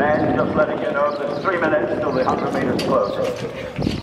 Men, just letting you know there's three minutes till the 100 meters close.